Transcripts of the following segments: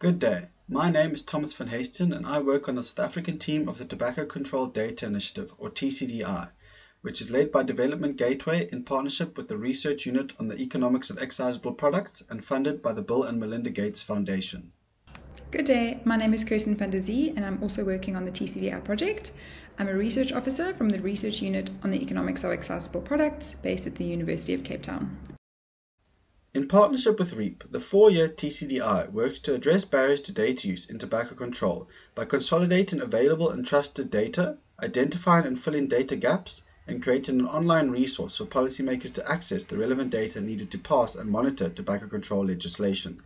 Good day. My name is Thomas van Hasten and I work on the South African team of the Tobacco Control Data Initiative, or TCDI, which is led by Development Gateway in partnership with the Research Unit on the Economics of Excisable Products and funded by the Bill and Melinda Gates Foundation. Good day, my name is Kirsten van der Zee and I'm also working on the TCDI project. I'm a research officer from the Research Unit on the Economics of Excisable Products based at the University of Cape Town. In partnership with REEP, the four-year TCDI works to address barriers to data use in tobacco control by consolidating available and trusted data, identifying and filling data gaps, and creating an online resource for policymakers to access the relevant data needed to pass and monitor tobacco control legislation.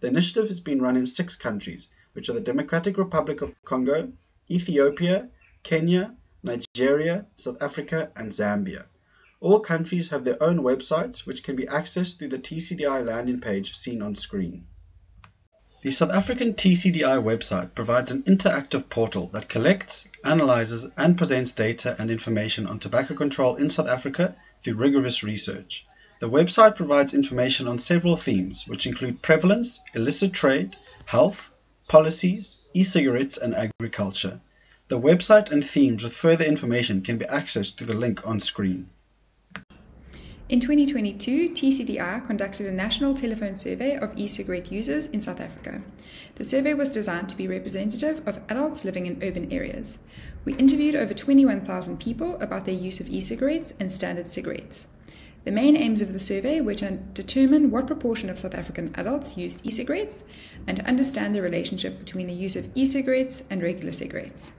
The initiative has been run in six countries, which are the Democratic Republic of Congo, Ethiopia, Kenya, Nigeria, South Africa, and Zambia. All countries have their own websites which can be accessed through the TCDI landing page seen on screen. The South African TCDI website provides an interactive portal that collects, analyzes, and presents data and information on tobacco control in South Africa through rigorous research. The website provides information on several themes, which include prevalence, illicit trade, health, policies, e-cigarettes, and agriculture. The website and themes with further information can be accessed through the link on screen. In 2022, TCDI conducted a national telephone survey of e cigarette users in South Africa. The survey was designed to be representative of adults living in urban areas. We interviewed over 21,000 people about their use of e cigarettes and standard cigarettes. The main aims of the survey were to determine what proportion of South African adults used e cigarettes and to understand the relationship between the use of e cigarettes and regular cigarettes.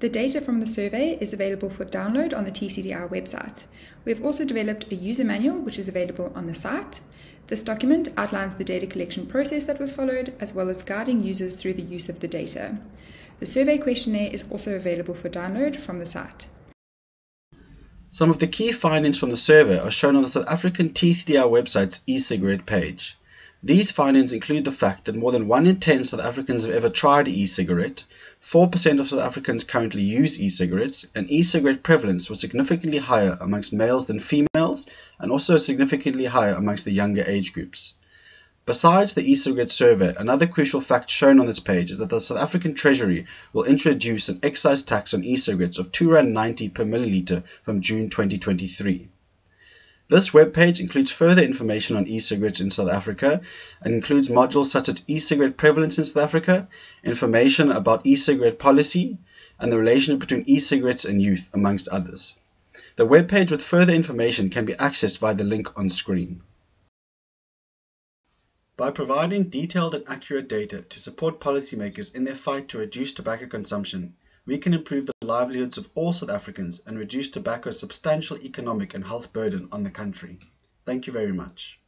The data from the survey is available for download on the TCDI website. We have also developed a user manual which is available on the site. This document outlines the data collection process that was followed, as well as guiding users through the use of the data. The survey questionnaire is also available for download from the site. Some of the key findings from the survey are shown on the South African TCDI website's e-cigarette page. These findings include the fact that more than 1 in 10 South Africans have ever tried e-cigarette, 4% of South Africans currently use e-cigarettes, and e-cigarette prevalence was significantly higher amongst males than females, and also significantly higher amongst the younger age groups. Besides the e-cigarette survey, another crucial fact shown on this page is that the South African Treasury will introduce an excise tax on e-cigarettes of R2.90 per milliliter from June 2023. This webpage includes further information on e-cigarettes in South Africa and includes modules such as e-cigarette prevalence in South Africa, information about e-cigarette policy, and the relationship between e-cigarettes and youth, amongst others. The webpage with further information can be accessed via the link on screen. By providing detailed and accurate data to support policymakers in their fight to reduce tobacco consumption, we can improve the livelihoods of all South Africans and reduce tobacco's substantial economic and health burden on the country. Thank you very much.